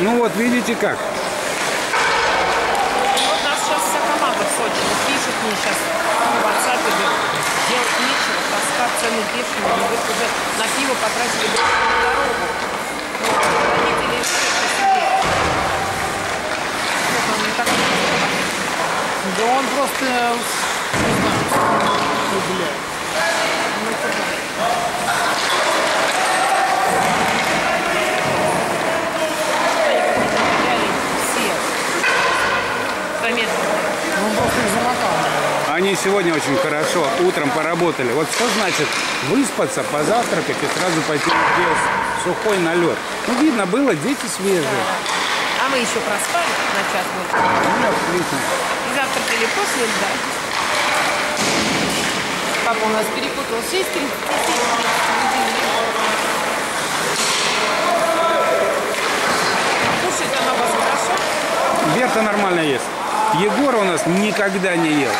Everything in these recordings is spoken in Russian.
Ну вот, видите как. Вот нас сейчас вся команда в Сочи пишет мне сейчас в WhatsApp, делать нечего, таскать цены бешеные, мы говорит, уже на пиво потратили больше на дорогу. Все Да он просто, не знаю, влюбляет. ну, куда? Они какие-то потеряли все. Заметно. Ну, Он просто их замотал, наверное. Они сегодня очень хорошо утром поработали. Вот что значит выспаться, позавтракать и сразу пойти делать сухой налет. Ну, видно было, дети свежие. А мы еще проспали на час больше. Ну, отлично. И завтракали после льда. Папа у нас перепутал 6 Кушает она вас хорошо? Берта нормально ест. Егор у нас никогда не ел.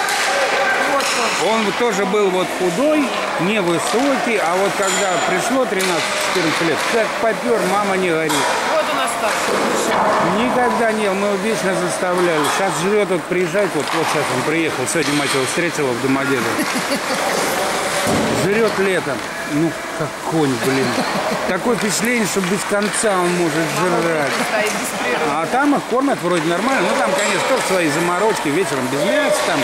Он. Тоже был вот худой, невысокий, а вот когда пришло 13-14 лет, как попер, мама не горит. Вот у нас Миша. Никогда не мы его вечно заставляли. Сейчас жрет, вот приезжает, вот, вот сейчас он приехал, сегодня мать его встретила в Домодедово. Жрет летом. Ну, как конь, блин. Такое впечатление, что без конца он может жрать. А там их кормят вроде нормально. Ну, там, конечно, тоже свои заморочки. Вечером без мяса, там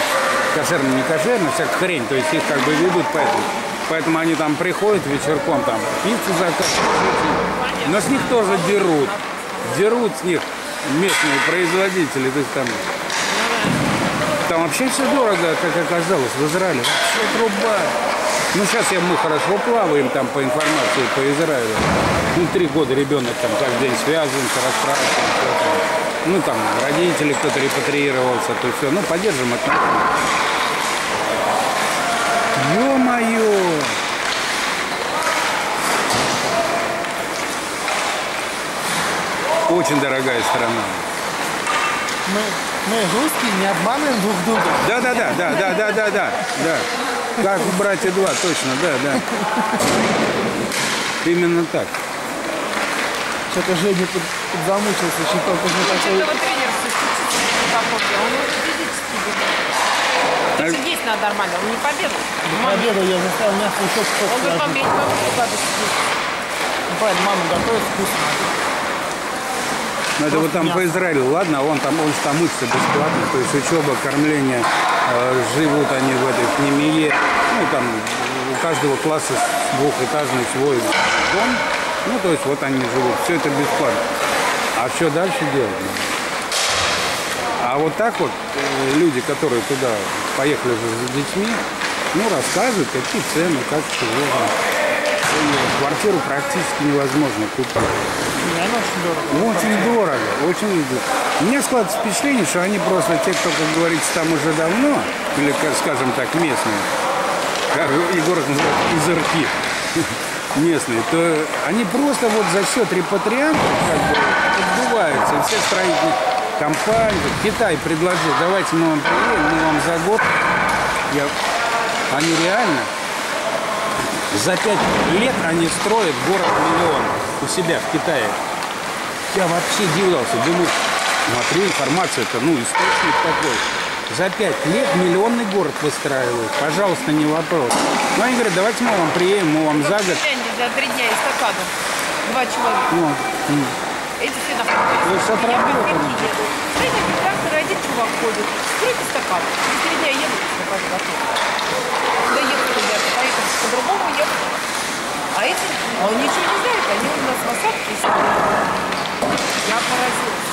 кошерно, не кошерно, всякая хрень. То есть их как бы ведут поэтому. Поэтому они там приходят вечерком, там пиццу заказывают. Но с них тоже дерут. Дерут с них местные производители. То есть там, там вообще все дорого, как оказалось, в Израиле. Вообще труба. Ну, сейчас я, мы хорошо плаваем там по информации по Израилю. Ну, три года ребенок там каждый день всё там. Ну, там, родители, кто-то репатриировался, то все. Ну, поддержим отношения. Очень дорогая страна. Мы, мы русские не обманываем друг друга. Да, да, да, да, да, да, да, да, да. Как братья 2, точно, да, да. Именно так. Что-то Женя тут, тут замучился, очень только же такой... Этого тренер состязательный какой-то, он очень физически бегает. А- Тут же есть надо нормально, он не победил. К обеду я заставил мясо еще Он говорит, мам, я не могу мама готовит вкусно. Ну, это вот там по Израилю, ладно, он там, он там учится бесплатно, то есть учеба, кормление, э, живут они в этой пнемии, ну, там у каждого класса двухэтажный свой дом, ну, то есть вот они живут, все это бесплатно. А что дальше делать? А вот так вот э, люди, которые туда поехали с детьми, ну, рассказывают, какие цены, как чего. Квартиру практически невозможно купить. Не, оно очень дорого. Очень дорого, очень дорого. У меня складывается впечатление, что они просто, те, кто, как говорится, там уже давно, или, скажем так, местные, как Егор их называет, изырки местные, то они просто вот за счет репатриантов как бы отдуваются. И все строительные компании, Китай предложил, давайте мы вам приедем, мы вам за год. Я... Они реально за пять лет они строят город-миллион у себя в Китае. Я вообще удивлялся. Думаю, смотрю, информация-то, ну, источник такой. За пять лет миллионный город выстраивают. Пожалуйста, не вопрос. Ну, они говорят, давайте мы вам приедем, мы вам за Как в год. За три дня эстакаду. Два человека. Ну. Эти все находятся. Один чувак ходит. Строит эстакаду. Через три дня едут, эстакаду готовы. Да едут ребята, по-другому ехать. А эти, а он ничего не они у нас в осадке. Я поразилась.